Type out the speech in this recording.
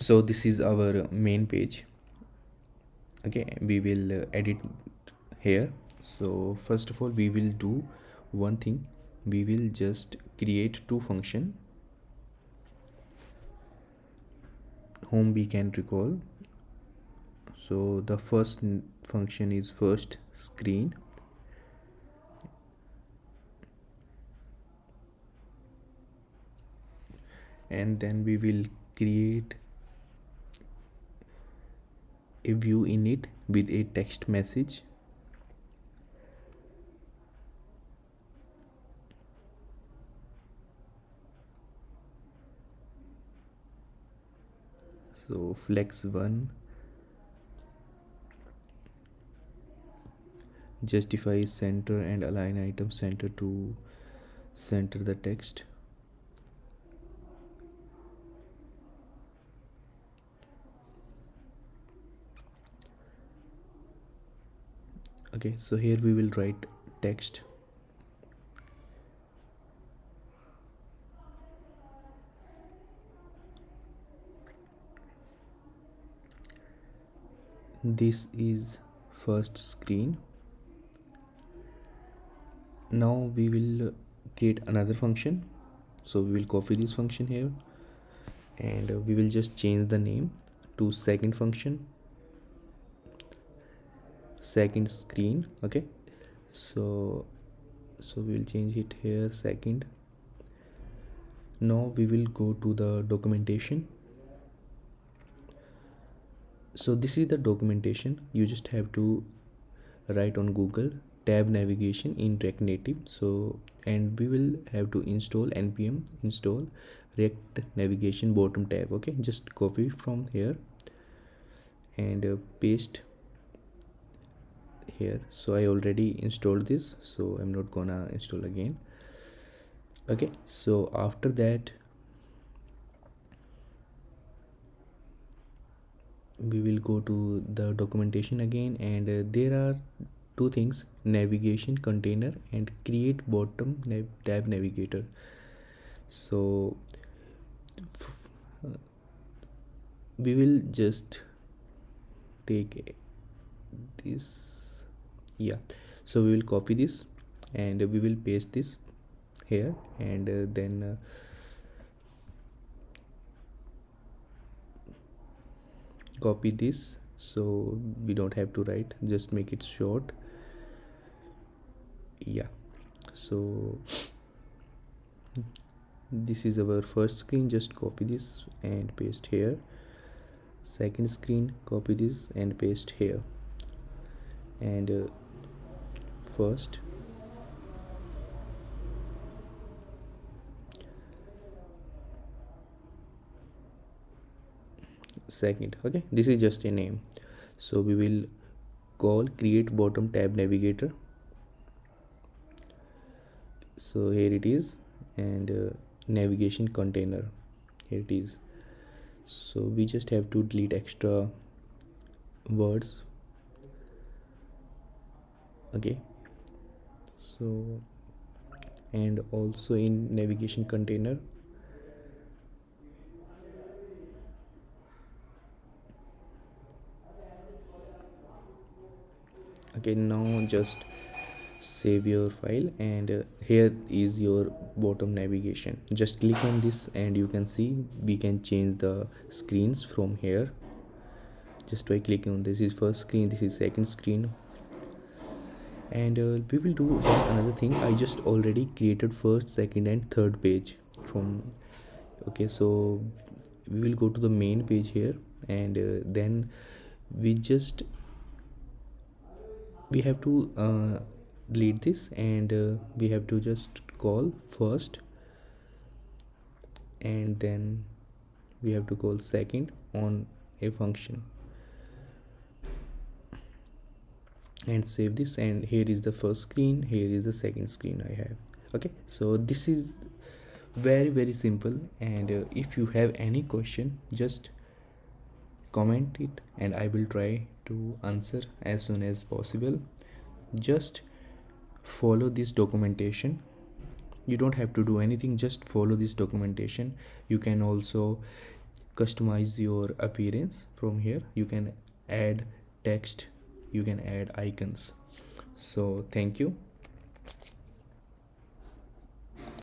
so this is our main page. Okay we will uh, edit here. So first of all we will do one thing. We will just create two function whom we can recall. So the first function is first screen. And then we will create a view in it with a text message. So flex 1 justify center and align item center to center the text okay so here we will write text. This is first screen. Now we will create another function. So we will copy this function here. And we will just change the name to second function second screen okay? So so we will change it here second. Now we will go to the documentation. So this is the documentation. You just have to write on google tab navigation in react native. So and we will have to install npm install react navigation bottom tab okay? Just copy from here and uh, paste here. So i already installed this. So i'm not gonna install again. Okay. So after that we will go to the documentation again. And uh, there are two things navigation container and create bottom nav tab navigator. So uh, we will just take this yeah. So we will copy this and we will paste this here and uh, then uh, copy this. So we don't have to write just make it short. Yeah. So this is our first screen. Just copy this and paste here. Second screen copy this and paste here. And uh, first. Second okay this is just a name. So we will call create bottom tab navigator. So here it is and uh, navigation container here it is. So we just have to delete extra words. Okay so and also in navigation container. Okay now just save your file and uh, here is your bottom navigation. Just click on this and you can see we can change the screens from here. Just by clicking on this is first screen this is second screen and uh, we will do another thing. I just already created first second and third page from okay so we will go to the main page here. And uh, then we just we have to uh, delete this. And uh, we have to just call first. And then we have to call second on a function and save this and here is the first screen here is the second screen i have. Okay so this is very very simple and uh, if you have any question just comment it and i will try to answer as soon as possible. Just follow this documentation. You don't have to do anything just follow this documentation. You can also customize your appearance from here. You can add text you can add icons. So thank you.